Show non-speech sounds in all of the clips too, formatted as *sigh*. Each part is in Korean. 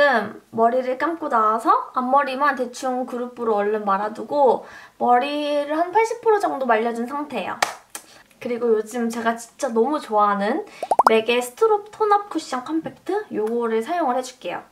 지금 머리를 감고 나와서 앞머리만 대충 구루프로 얼른 말아두고 머리를 한 80% 정도 말려준 상태예요. 그리고 요즘 제가 진짜 너무 좋아하는 맥의 strobe tone-up 쿠션 컴팩트 요거를 사용을 해줄게요.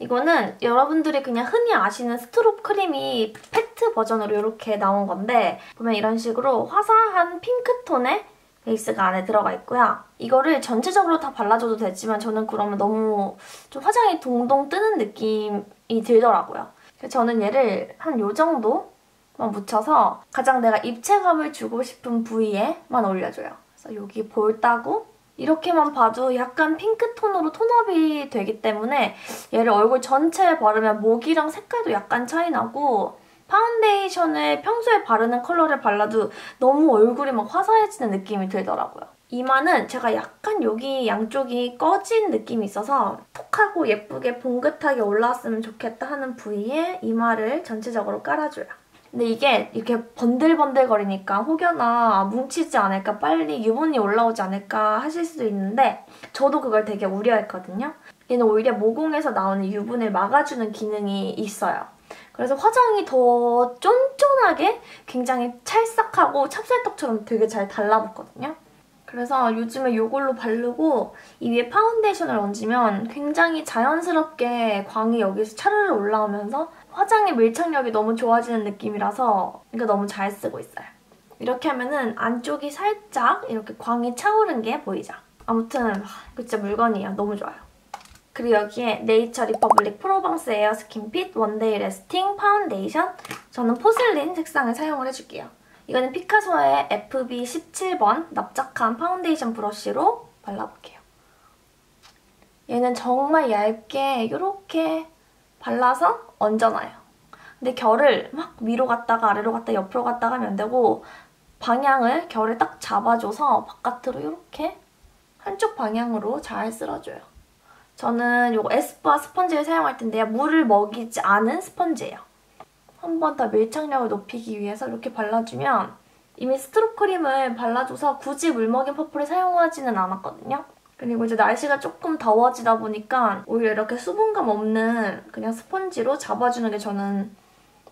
이거는 여러분들이 그냥 흔히 아시는 strobe 크림이 팩트 버전으로 이렇게 나온 건데 보면 이런 식으로 화사한 핑크톤의 베이스가 안에 들어가 있고요. 이거를 전체적으로 다 발라줘도 되지만 저는 그러면 너무 좀 화장이 동동 뜨는 느낌이 들더라고요. 그래서 저는 얘를 한 요 정도 묻혀서 가장 내가 입체감을 주고 싶은 부위에만 올려줘요. 그래서 여기 볼따구 이렇게만 봐도 약간 핑크톤으로 tone-up이 되기 때문에 얘를 얼굴 전체에 바르면 목이랑 색깔도 약간 차이 나고 파운데이션을 평소에 바르는 컬러를 발라도 너무 얼굴이 막 화사해지는 느낌이 들더라고요. 이마는 제가 약간 여기 양쪽이 꺼진 느낌이 있어서 톡하고 예쁘게 봉긋하게 올라왔으면 좋겠다 하는 부위에 이마를 전체적으로 깔아줘요. 근데 이게 이렇게 번들번들거리니까 혹여나 뭉치지 않을까 빨리 유분이 올라오지 않을까 하실 수도 있는데 저도 그걸 되게 우려했거든요. 얘는 오히려 모공에서 나오는 유분을 막아주는 기능이 있어요. 그래서 화장이 더 쫀쫀하게 굉장히 찰싹하고 찹쌀떡처럼 되게 잘 달라붙거든요. 그래서 요즘에 이걸로 바르고 이 위에 파운데이션을 얹으면 굉장히 자연스럽게 광이 여기서 차르르 올라오면서 화장의 밀착력이 너무 좋아지는 느낌이라서 이거 너무 잘 쓰고 있어요. 이렇게 하면은 안쪽이 살짝 이렇게 광이 차오른 게 보이죠? 아무튼 이거 진짜 물건이에요. 너무 좋아요. 그리고 여기에 네이처 리퍼블릭 Provence air skin fit one day lasting 파운데이션 저는 porcelain 색상을 사용을 해줄게요. 이거는 피카소의 FB17번 납작한 파운데이션 브러쉬로 발라볼게요. 얘는 정말 얇게 이렇게 발라서 얹어놔요. 근데 결을 막 위로 갔다가 아래로 갔다 옆으로 갔다 가면 안 되고 방향을 결을 딱 잡아줘서 바깥으로 이렇게 한쪽 방향으로 잘 쓸어줘요. 저는 이거 에스쁘아 스펀지를 사용할 텐데요. 물을 먹이지 않은 스펀지예요. 한 번 더 밀착력을 높이기 위해서 이렇게 발라주면 이미 strobe 크림을 발라줘서 굳이 물 먹인 퍼프를 사용하지는 않았거든요. 그리고 이제 날씨가 조금 더워지다 보니까 오히려 이렇게 수분감 없는 그냥 스펀지로 잡아주는 게 저는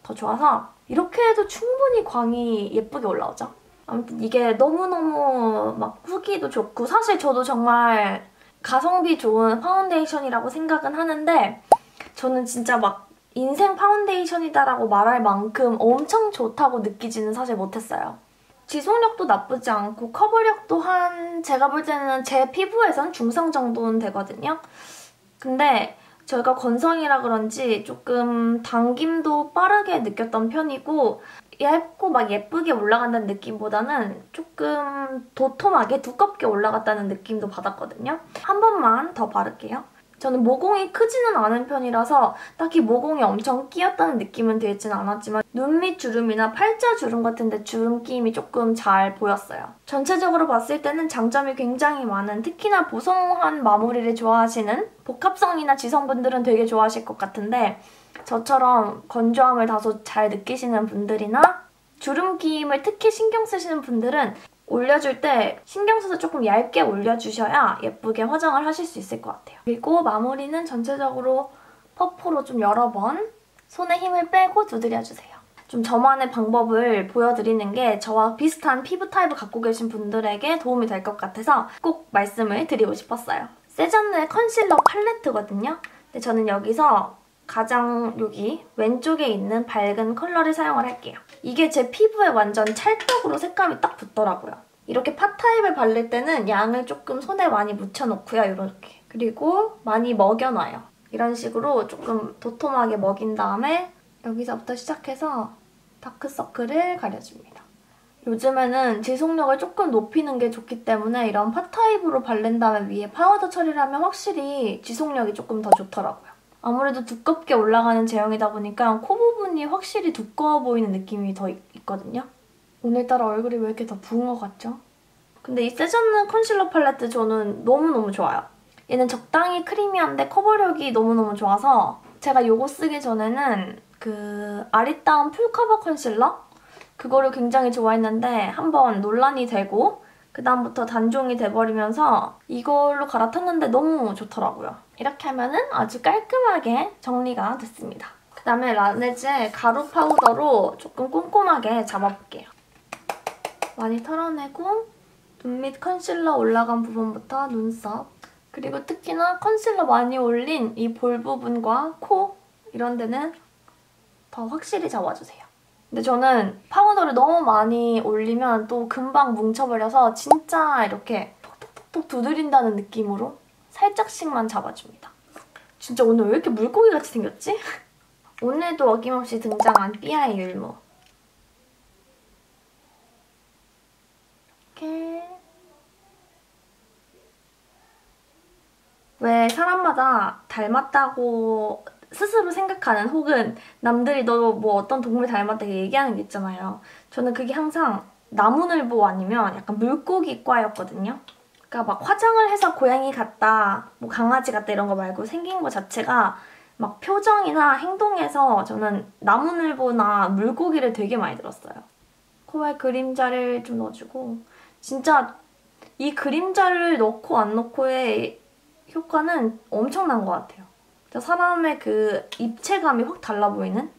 더 좋아서 이렇게 해도 충분히 광이 예쁘게 올라오죠. 아무튼 이게 너무너무 막 후기도 좋고 사실 저도 정말 가성비 좋은 파운데이션이라고 생각은 하는데 저는 진짜 막 인생 파운데이션이다라고 말할 만큼 엄청 좋다고 느끼지는 사실 못했어요. 지속력도 나쁘지 않고 커버력도 한 제가 볼 때는 제 피부에선 중상 정도는 되거든요. 근데 저희가 건성이라 그런지 조금 당김도 빠르게 느꼈던 편이고 얇고 막 예쁘게 올라간다는 느낌보다는 조금 도톰하게 두껍게 올라갔다는 느낌도 받았거든요. 한 번만 더 바를게요. 저는 모공이 크지는 않은 편이라서 딱히 모공이 엄청 끼었다는 느낌은 들진 않았지만 눈 밑 주름이나 팔자 주름 같은 데 주름 끼임이 조금 잘 보였어요. 전체적으로 봤을 때는 장점이 굉장히 많은 특히나 보송한 마무리를 좋아하시는 복합성이나 지성분들은 되게 좋아하실 것 같은데 저처럼 건조함을 다소 잘 느끼시는 분들이나 주름 끼임을 특히 신경 쓰시는 분들은 올려줄 때 신경 써서 조금 얇게 올려주셔야 예쁘게 화장을 하실 수 있을 것 같아요. 그리고 마무리는 전체적으로 퍼프로 좀 여러 번 손에 힘을 빼고 두드려주세요. 좀 저만의 방법을 보여드리는 게 저와 비슷한 피부 타입을 갖고 계신 분들에게 도움이 될 것 같아서 꼭 말씀을 드리고 싶었어요. 세전의 컨실러 팔레트거든요. 근데 저는 여기서 가장 여기 왼쪽에 있는 밝은 컬러를 사용을 할게요. 이게 제 피부에 완전 찰떡으로 색감이 딱 붙더라고요. 이렇게 pot 타입을 바를 때는 양을 조금 손에 많이 묻혀놓고요, 이렇게. 그리고 많이 먹여놔요. 이런 식으로 조금 도톰하게 먹인 다음에 여기서부터 시작해서 다크서클을 가려줍니다. 요즘에는 지속력을 조금 높이는 게 좋기 때문에 이런 pot 타입으로 바른 다음에 위에 파우더 처리를 하면 확실히 지속력이 조금 더 좋더라고요. 아무래도 두껍게 올라가는 제형이다 보니까 코 부분이 확실히 두꺼워 보이는 느낌이 더 있거든요. 오늘따라 얼굴이 왜 이렇게 더 부은 것 같죠? 근데 이 세잔느 컨실러 팔레트 저는 너무너무 좋아요. 얘는 적당히 creamy한데 커버력이 너무너무 좋아서 제가 이거 쓰기 전에는 그 아리따움 full cover 컨실러? 그거를 굉장히 좋아했는데 한번 논란이 되고 그 그다음부터 단종이 돼버리면서 이걸로 갈아탔는데 너무 좋더라고요. 이렇게 하면은 아주 깔끔하게 정리가 됐습니다. 그다음에 라네즈의 가루 파우더로 조금 꼼꼼하게 잡아볼게요. 많이 털어내고 눈 밑 컨실러 올라간 부분부터 눈썹 그리고 특히나 컨실러 많이 올린 이 볼 부분과 코 이런 데는 더 확실히 잡아주세요. 근데 저는 파우더를 너무 많이 올리면 또 금방 뭉쳐버려서 진짜 이렇게 톡톡톡톡 두드린다는 느낌으로 살짝씩만 잡아줍니다. 진짜 오늘 왜 이렇게 물고기같이 생겼지? *laughs* 오늘도 어김없이 등장한 삐아의 율무. 이렇게 왜 사람마다 닮았다고 스스로 생각하는 혹은 남들이 너 뭐 어떤 동물 닮았다 얘기하는 게 있잖아요. 저는 그게 항상 나무늘보 아니면 약간 물고기과였거든요. 그러니까 막 화장을 해서 고양이 같다, 뭐 강아지 같다 이런 거 말고 생긴 거 자체가 막 표정이나 행동에서 저는 나무늘보나 물고기를 되게 많이 들었어요. 코에 그림자를 좀 넣어주고 진짜 이 그림자를 넣고 안 넣고의 효과는 엄청난 것 같아요. 사람의 그 입체감이 확 달라 보이는?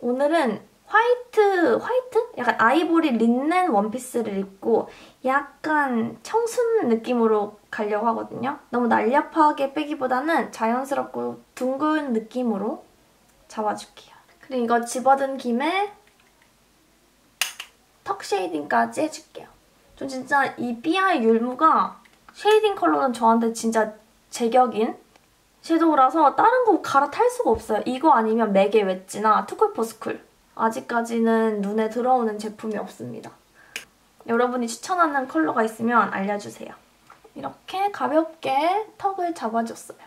오늘은 화이트, 화이트? 약간 아이보리 린넨 원피스를 입고 약간 청순 느낌으로 가려고 하거든요. 너무 날렵하게 빼기보다는 자연스럽고 둥근 느낌으로 잡아줄게요. 그리고 이거 집어든 김에 턱 shading까지 해줄게요. 전 진짜 이 삐아의 율무가 shading 컬러는 저한테 진짜 제격인 섀도우라서 다른 거 갈아탈 수가 없어요. 이거 아니면 맥의 웨지나 투쿨포스쿨. 아직까지는 눈에 들어오는 제품이 없습니다. 여러분이 추천하는 컬러가 있으면 알려주세요. 이렇게 가볍게 턱을 잡아줬어요.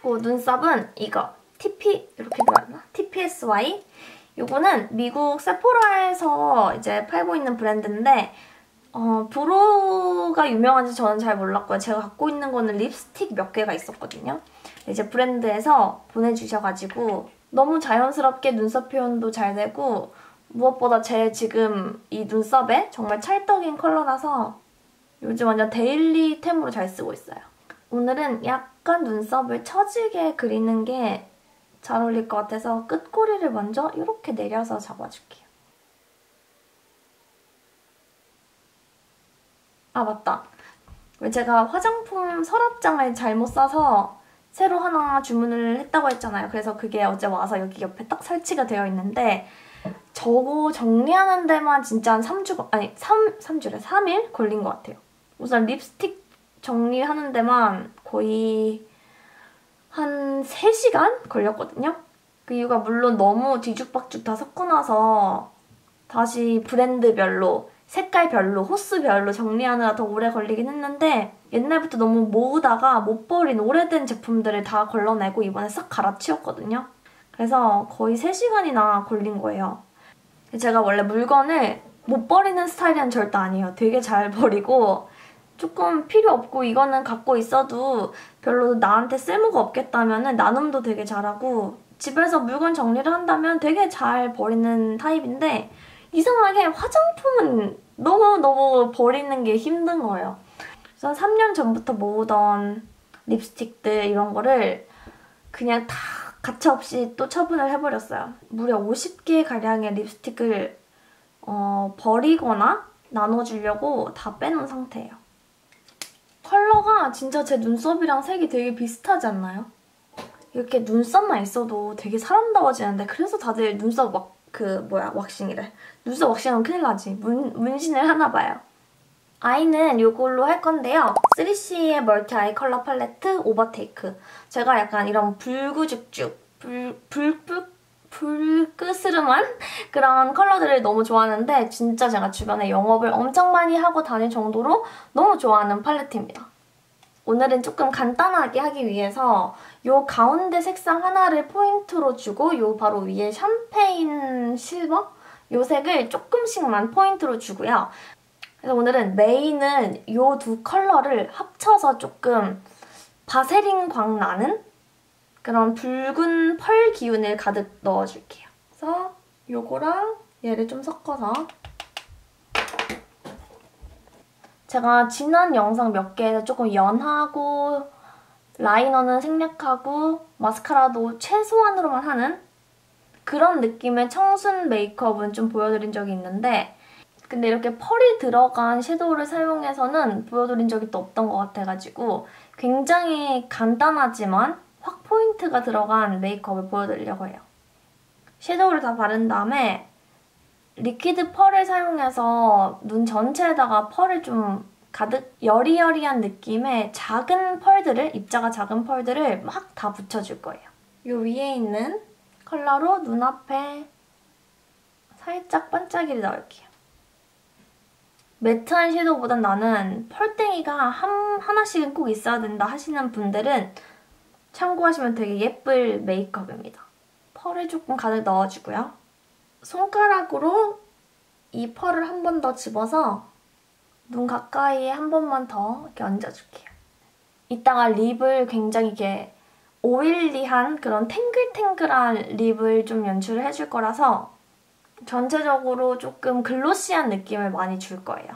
그리고 눈썹은 이거 TP 이렇게 들어있나? TPSY 이거는 미국 세포라에서 이제 팔고 있는 브랜드인데 어, 브로가 유명한지 저는 잘 몰랐고요. 제가 갖고 있는 거는 립스틱 몇 개가 있었거든요. 이제 브랜드에서 보내주셔가지고 너무 자연스럽게 눈썹 표현도 잘 되고 무엇보다 제 지금 이 눈썹에 정말 찰떡인 컬러라서 요즘 완전 데일리템으로 잘 쓰고 있어요. 오늘은 약간 눈썹을 처지게 그리는 게 잘 어울릴 것 같아서 끝꼬리를 먼저 이렇게 내려서 잡아줄게요. 아 맞다. 왜 제가 화장품 서랍장을 잘못 싸서 새로 하나 주문을 했다고 했잖아요. 그래서 그게 어제 와서 여기 옆에 딱 설치가 되어 있는데 저거 정리하는 데만 진짜 한 3주, 아니 3, 3주래 3일 걸린 것 같아요. 우선 립스틱 정리하는 데만 거의 한 3시간 걸렸거든요. 그 이유가 물론 너무 뒤죽박죽 다 섞고 나서 다시 브랜드별로 색깔별로, 호스별로 정리하느라 더 오래 걸리긴 했는데 옛날부터 너무 모으다가 못 버린 오래된 제품들을 다 걸러내고 이번에 싹 갈아치웠거든요. 그래서 거의 3시간이나 걸린 거예요. 제가 원래 물건을 못 버리는 스타일은 절대 아니에요. 되게 잘 *laughs* 버리고 조금 필요 없고 이거는 갖고 있어도 별로 나한테 쓸모가 없겠다면 나눔도 되게 잘하고 집에서 물건 정리를 한다면 되게 잘 버리는 타입인데 이상하게 화장품은 너무너무 버리는 게 힘든 거예요. 그래서 3년 전부터 모으던 립스틱들 이런 거를 그냥 다 가차없이 또 처분을 해버렸어요. 무려 50개 가량의 립스틱을 어, 버리거나 나눠주려고 다 빼놓은 상태예요. 컬러가 진짜 제 눈썹이랑 색이 되게 비슷하지 않나요? 이렇게 눈썹만 있어도 되게 사람다워지는데 그래서 다들 눈썹 막그 뭐야 왁싱이래. 눈썹 왁싱하면 큰일 나지. 문, 문신을 하나 봐요. eye는 이걸로 할 건데요. 3CE의 multi eye color palette overtake. 제가 약간 이런 불그죽죽, 불, 불불, 불그스름한 *laughs* 그런 컬러들을 너무 좋아하는데 진짜 제가 주변에 영업을 엄청 많이 하고 다닐 정도로 너무 좋아하는 팔레트입니다. 오늘은 조금 간단하게 하기 위해서 이 가운데 색상 하나를 포인트로 주고 이 바로 위에 샴페인 실버? 이 색을 조금씩만 포인트로 주고요. 그래서 오늘은 메인은 이 두 컬러를 합쳐서 조금 바세린 광 나는 그런 붉은 펄 기운을 가득 넣어줄게요. 그래서 이거랑 얘를 좀 섞어서 제가 지난 영상 몇 개에서 조금 연하고 라이너는 생략하고 마스카라도 최소한으로만 하는 그런 느낌의 청순 메이크업은 좀 보여드린 적이 있는데 근데 이렇게 펄이 들어간 섀도우를 사용해서는 보여드린 적이 또 없던 것 같아가지고 굉장히 간단하지만 확 포인트가 들어간 메이크업을 보여드리려고 해요. 섀도우를 다 바른 다음에 liquid 펄을 사용해서 눈 전체에다가 펄을 좀 가득 여리여리한 느낌의 작은 펄들을, 입자가 작은 펄들을 막 다 붙여줄 거예요. 이 위에 있는 컬러로 눈앞에 살짝 반짝이를 넣을게요. 매트한 섀도우보단 나는 펄땡이가 한, 하나씩은 꼭 있어야 된다 하시는 분들은 참고하시면 되게 예쁠 메이크업입니다. 펄을 조금 가득 넣어주고요. 손가락으로 이 펄을 한 번 더 집어서 눈 가까이에 한 번만 더 이렇게 얹어줄게요. 이따가 립을 굉장히 이렇게 oily한 그런 탱글탱글한 립을 좀 연출을 해줄 거라서 전체적으로 조금 glossy한 느낌을 많이 줄 거예요.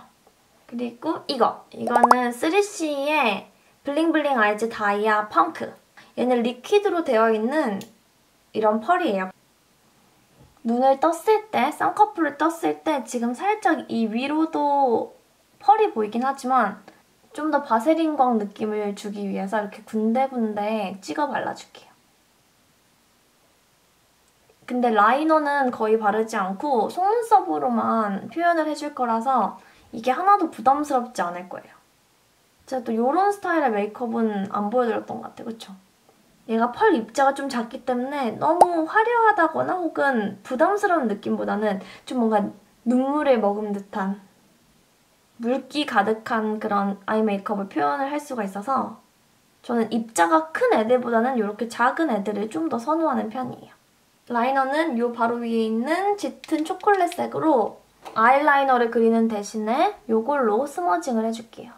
그리고 이거! 이거는 3CE의 bling bling eyes dia punk 얘는 liquid로 되어 있는 이런 펄이에요. 눈을 떴을 때, 쌍꺼풀을 떴을 때 지금 살짝 이 위로도 펄이 보이긴 하지만 좀 더 바세린광 느낌을 주기 위해서 이렇게 군데군데 찍어 발라줄게요. 근데 라이너는 거의 바르지 않고 속눈썹으로만 표현을 해줄 거라서 이게 하나도 부담스럽지 않을 거예요. 제가 또 이런 스타일의 메이크업은 안 보여드렸던 것 같아요. 그쵸? 얘가 펄 입자가 좀 작기 때문에 너무 화려하다거나 혹은 부담스러운 느낌보다는 좀 뭔가 눈물을 머금 듯한 물기 가득한 그런 아이 메이크업을 표현을 할 수가 있어서 저는 입자가 큰 애들보다는 이렇게 작은 애들을 좀 더 선호하는 편이에요. 라이너는 이 바로 위에 있는 짙은 초콜릿색으로 아이라이너를 그리는 대신에 이걸로 스머징을 해줄게요.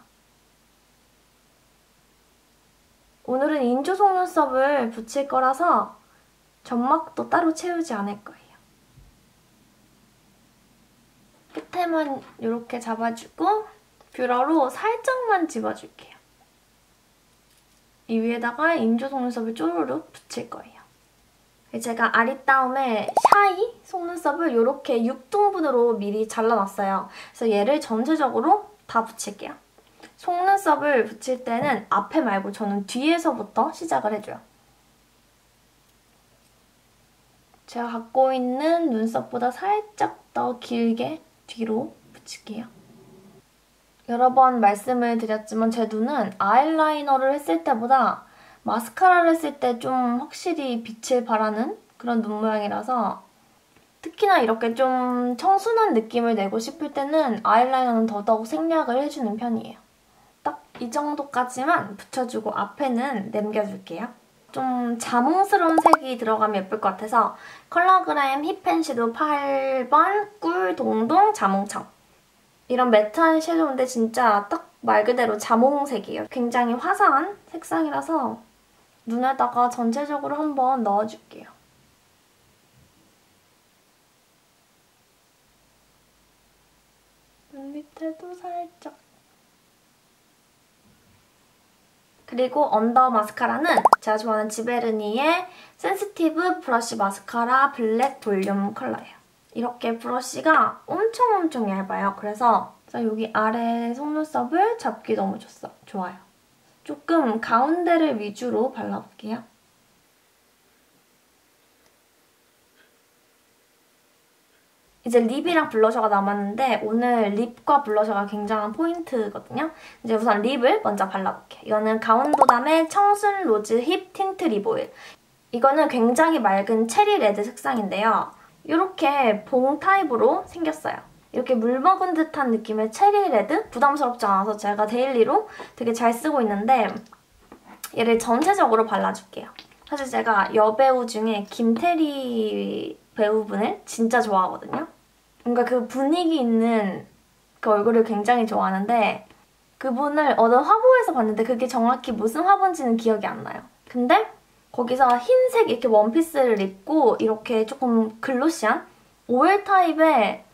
오늘은 인조 속눈썹을 붙일 거라서 점막도 따로 채우지 않을 거예요. 끝에만 이렇게 잡아주고 뷰러로 살짝만 집어줄게요. 이 위에다가 인조 속눈썹을 쪼르륵 붙일 거예요. 제가 아리따움의 샤이 속눈썹을 이렇게 6등분으로 미리 잘라놨어요. 그래서 얘를 전체적으로 다 붙일게요. 속눈썹을 붙일 때는 앞에 말고 저는 뒤에서부터 시작을 해줘요. 제가 갖고 있는 눈썹보다 살짝 더 길게 뒤로 붙일게요. 여러 번 말씀을 드렸지만 제 눈은 아이라이너를 했을 때보다 마스카라를 했을 때좀 확실히 빛을 발하는 그런 눈 모양이라서 특히나 이렇게 좀 청순한 느낌을 내고 싶을 때는 아이라이너는 더더욱 생략을 해주는 편이에요. 딱 이 정도까지만 붙여주고 앞에는 남겨줄게요. 좀 자몽스러운 색이 들어가면 예쁠 것 같아서 컬러그램 힙앤시도 8번 꿀 동동 자몽청 이런 매트한 섀도우인데 진짜 딱 말 그대로 자몽색이에요. 굉장히 화사한 색상이라서 눈에다가 전체적으로 한번 넣어줄게요. 눈 밑에도 살짝 그리고 under 마스카라는 제가 좋아하는 지베르니의 sensitive brush mascara black volume 컬러예요. 이렇게 브러쉬가 엄청 엄청 얇아요. 그래서 여기 아래 속눈썹을 잡기 너무 좋어, 좋아요. 조금 가운데를 위주로 발라볼게요. 이제 립이랑 블러셔가 남았는데 오늘 립과 블러셔가 굉장한 포인트거든요. 이제 우선 립을 먼저 발라볼게요. 이거는 가운도담의 청순 rose hip tint lip oil. 이거는 굉장히 맑은 체리 레드 색상인데요. 이렇게 봉 타입으로 생겼어요. 이렇게 물 먹은 듯한 느낌의 체리 레드? 부담스럽지 않아서 제가 daily로 되게 잘 쓰고 있는데 얘를 전체적으로 발라줄게요. 사실 제가 여배우 중에 김태리 배우분을 진짜 좋아하거든요. 뭔가 그 분위기 있는 그 얼굴을 굉장히 좋아하는데 그분을 어떤 화보에서 봤는데 그게 정확히 무슨 화보인지는 기억이 안 나요. 근데 거기서 흰색 이렇게 원피스를 입고 이렇게 조금 glossy한 오일 타입의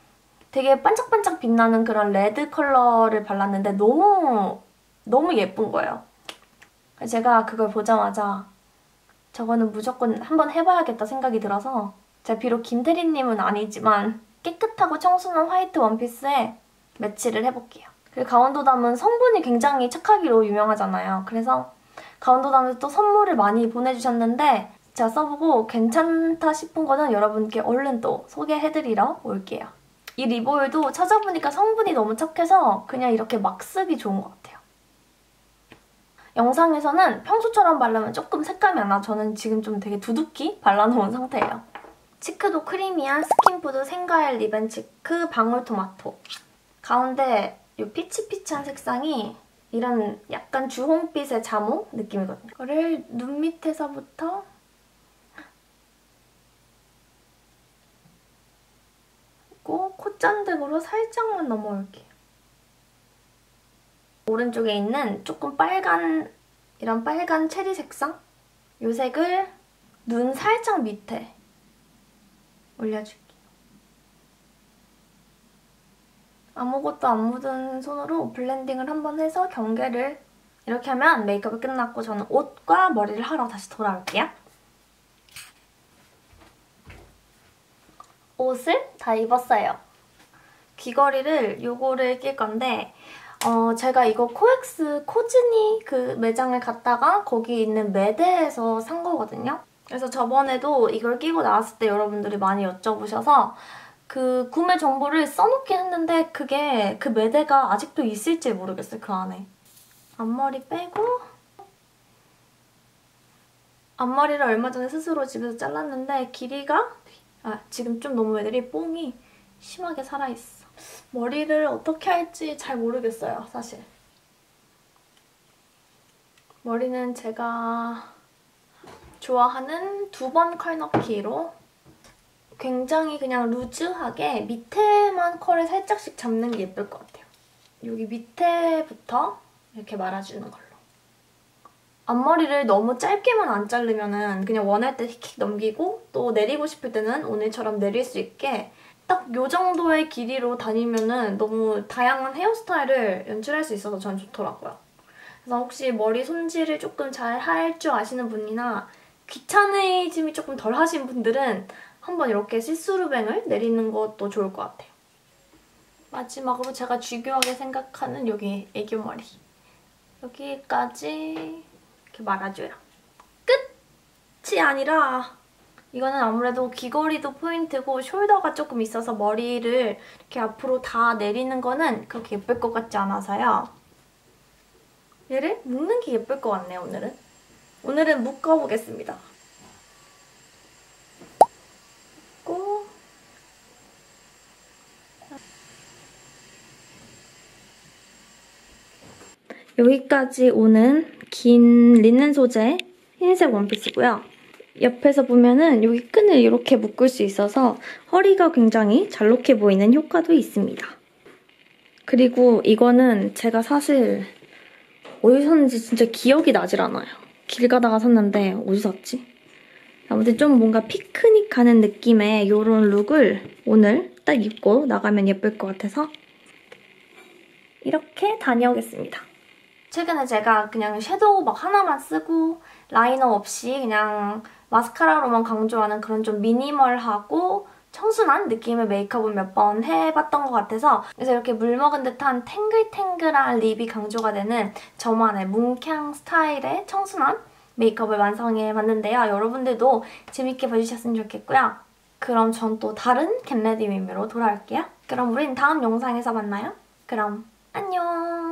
되게 반짝반짝 빛나는 그런 레드 컬러를 발랐는데 너무 너무 예쁜 거예요. 제가 그걸 보자마자 저거는 무조건 한번 해봐야겠다 생각이 들어서 제가 비록 김대리님은 아니지만 깨끗하고 청순한 화이트 원피스에 매치를 해볼게요. 그리고 강원도담은 성분이 굉장히 착하기로 유명하잖아요. 그래서 강원도담에서 또 선물을 많이 보내주셨는데 제가 써보고 괜찮다 싶은 거는 여러분께 얼른 또 소개해드리러 올게요. 이 립오일도 찾아보니까 성분이 너무 착해서 그냥 이렇게 막 쓰기 좋은 것 같아요. 영상에서는 평소처럼 바르면 조금 색감이 안 나. 저는 지금 좀 되게 두둑히 발라놓은 상태예요. cheek도 creamy한 스킨푸드 생과일 lip and cheek 방울토마토. 가운데 이 peach peach한 색상이 이런 약간 주홍빛의 자몽 느낌이거든요. 이거를 눈 밑에서부터 그리고 콧잔등으로 살짝만 넘어올게요. 오른쪽에 있는 조금 빨간 이런 빨간 체리 색상 이 색을 눈 살짝 밑에 올려줄게요. 아무것도 안 묻은 손으로 blending을 한번 해서 경계를 이렇게 하면 메이크업이 끝났고 저는 옷과 머리를 하러 다시 돌아올게요. 옷을 다 입었어요. 귀걸이를 요거를 낄 건데 어, 제가 이거 코엑스 코즈니 그 매장을 갔다가 거기 있는 매대에서 산 거거든요. 그래서 저번에도 이걸 끼고 나왔을 때 여러분들이 많이 여쭤보셔서 그 구매 정보를 써놓긴 했는데 그게 그 매대가 아직도 있을지 모르겠어요, 그 안에. 앞머리 빼고 앞머리를 얼마 전에 스스로 집에서 잘랐는데 길이가 아, 지금 좀 너무 애들이 뽕이 심하게 살아있어. 머리를 어떻게 할지 잘 모르겠어요, 사실. 머리는 제가 좋아하는 두 번 컬 넣기로 굉장히 그냥 루즈하게 밑에만 컬을 살짝씩 잡는 게 예쁠 것 같아요. 여기 밑에부터 이렇게 말아주는 걸로. 앞머리를 너무 짧게만 안 자르면 그냥 원할 때 휙휙 넘기고 또 내리고 싶을 때는 오늘처럼 내릴 수 있게 딱이 정도의 길이로 다니면 너무 다양한 헤어스타일을 연출할 수 있어서 전 좋더라고요. 그래서 혹시 머리 손질을 조금 잘 할 줄 아시는 분이나 귀찮으심이 조금 덜 하신 분들은 한번 이렇게 see-through bang을 내리는 것도 좋을 것 같아요. 마지막으로 제가 중요하게 생각하는 여기 애교머리. 여기까지 이렇게 말아줘요. 끝이 아니라 이거는 아무래도 귀걸이도 포인트고 shoulder가 조금 있어서 머리를 이렇게 앞으로 다 내리는 거는 그렇게 예쁠 것 같지 않아서요. 얘를 묶는 게 예쁠 것 같네요, 오늘은. 오늘은 묶어보겠습니다. 묶고 여기까지 오는 긴 리넨 소재 흰색 원피스고요. 옆에서 보면은 여기 끈을 이렇게 묶을 수 있어서 허리가 굉장히 잘록해 보이는 효과도 있습니다. 그리고 이거는 제가 사실 어디서 샀는지 진짜 기억이 나질 않아요. 길 가다가 샀는데 어디서 샀지? 아무튼 좀 뭔가 피크닉하는 느낌의 이런 룩을 오늘 딱 입고 나가면 예쁠 것 같아서 이렇게 다녀오겠습니다. 최근에 제가 그냥 섀도우 막 하나만 쓰고 라이너 없이 그냥 마스카라로만 강조하는 그런 좀 minimal하고 청순한 느낌의 메이크업을 몇 번 해봤던 것 같아서 그래서 이렇게 물 먹은 듯한 탱글탱글한 립이 강조가 되는 저만의 뭉캉 스타일의 청순한 메이크업을 완성해봤는데요. 여러분들도 재밌게 봐주셨으면 좋겠고요. 그럼 전 또 다른 Get Ready With Me로 돌아올게요. 그럼 우린 다음 영상에서 만나요. 그럼 안녕!